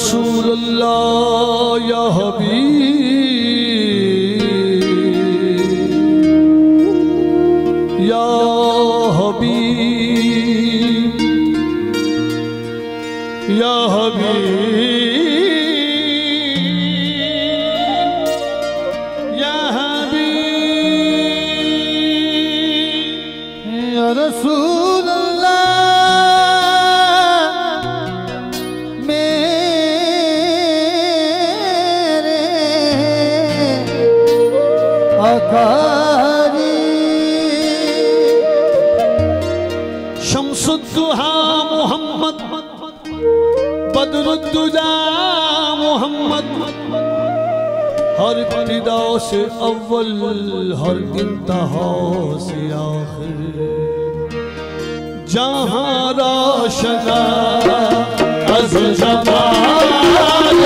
sou हर इब्तदा से अव्वल हर इंतहा से आखिर। जहाँ राशना अज जमाल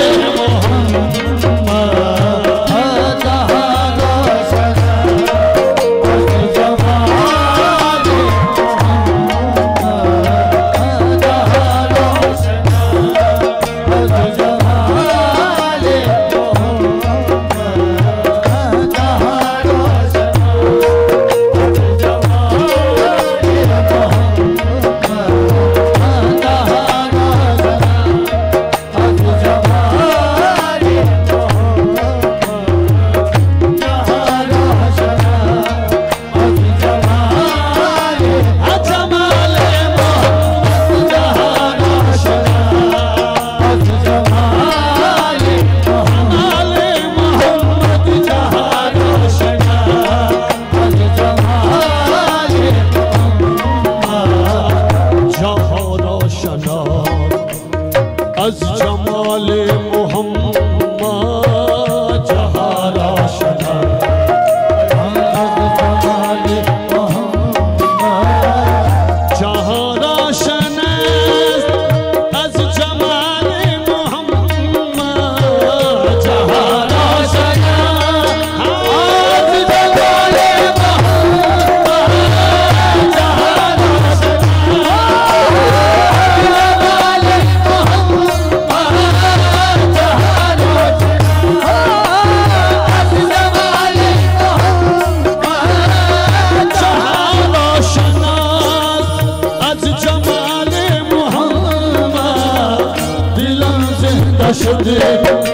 taşıdı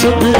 sublime.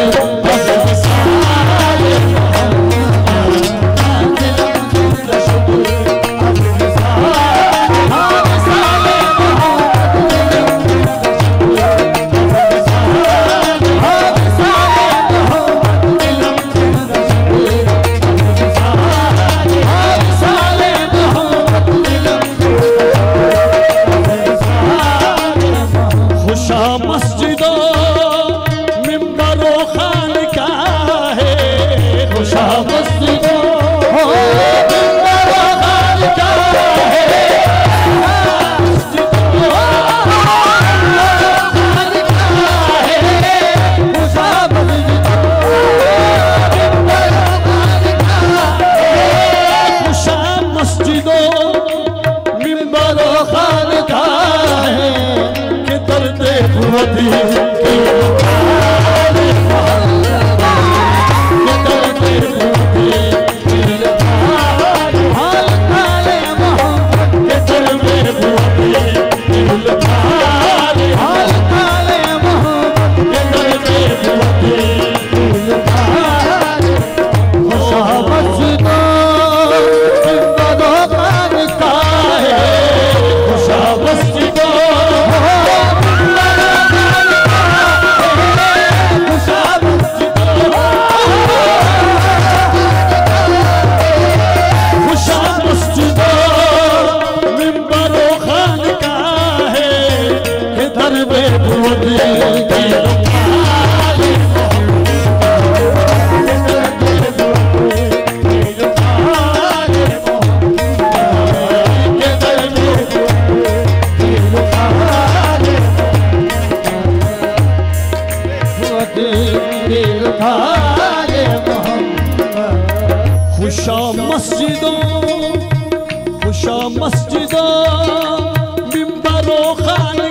Oh. खुशा मस्जिदों खुशा मस्जिदों बिम्बरों खाने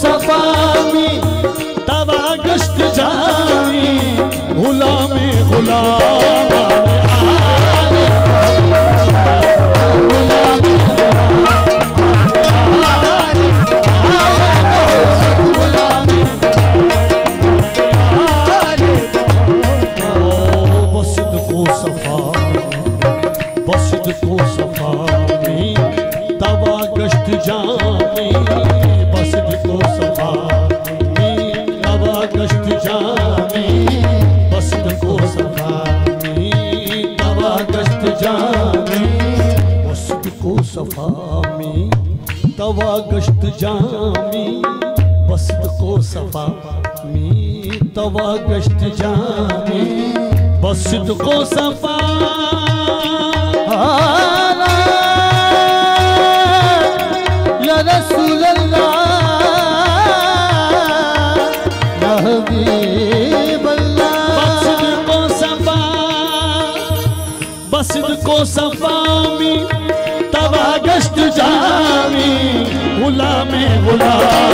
सफामी तवा गश्त जामी गुलाम गुलाम सफ़ा तवा गश्त जामी बस्त को सफ़ा तवा गश्त जामी बस्त को सफ़ा। भोला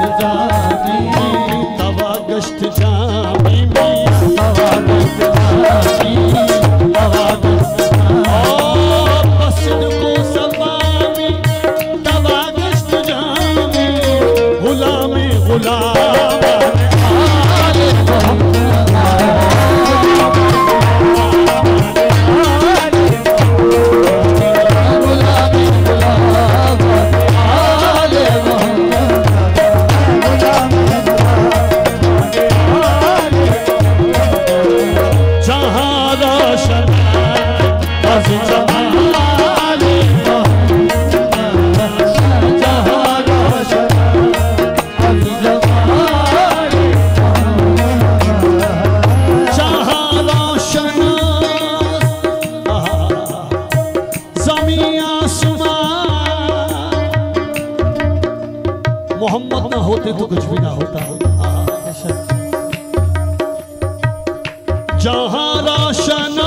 The मोहम्मद ना होते तो कुछ भी ना होता। हाँ, जहाँ राशन